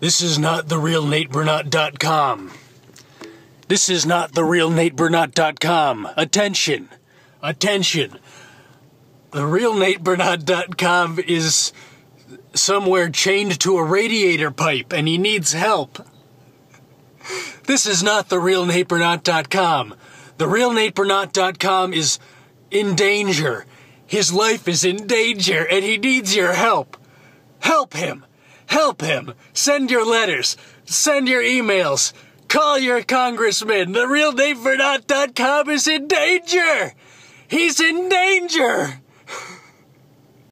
This is not the real NateBernot.com. This is not the real NateBernot.com. Attention. Attention. The real NateBernot.com is somewhere chained to a radiator pipe and he needs help. This is not the real NateBernot.com. The real NateBernot.com is in danger. His life is in danger and he needs your help. Help him. Help him. Send your letters. Send your emails. Call your congressman. The real NateBernot.com is in danger. He's in danger.